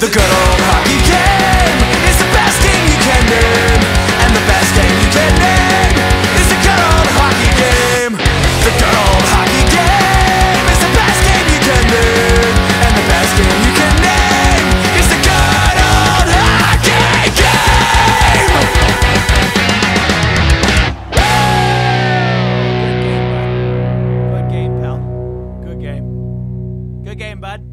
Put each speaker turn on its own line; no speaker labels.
The good old hockey game is the best game you can name, and the best game you can name is the good old hockey game. The good old hockey game is the best game you can name, and the best game you can name is the good old hockey game. Good game, bud. Good game, pal. Good game. Good game, bud.